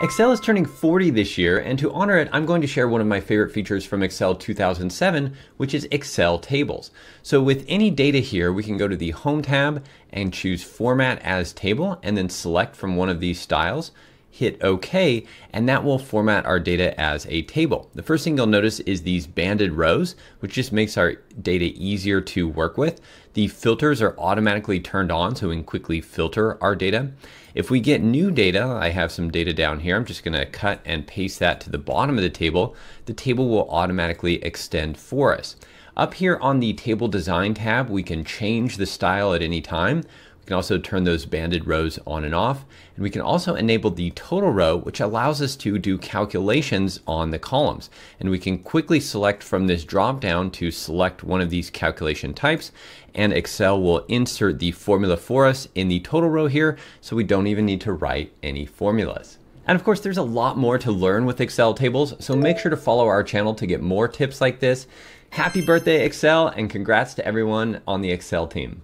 Excel is turning 40 this year, and to honor it, I'm going to share one of my favorite features from Excel 2007, which is Excel tables. So with any data here, we can go to the Home tab and choose Format as Table, and then select from one of these styles hit OK, and that will format our data as a table. The first thing you'll notice is these banded rows, which just makes our data easier to work with. The filters are automatically turned on so we can quickly filter our data. If we get new data, I have some data down here, I'm just gonna cut and paste that to the bottom of the table. The table will automatically extend for us. Up here on the table design tab, we can change the style at any time. We can also turn those banded rows on and off. And we can also enable the total row, which allows us to do calculations on the columns. And we can quickly select from this drop down to select one of these calculation types. And Excel will insert the formula for us in the total row here, so we don't even need to write any formulas. And of course, there's a lot more to learn with Excel tables, so make sure to follow our channel to get more tips like this. Happy birthday, Excel, and congrats to everyone on the Excel team.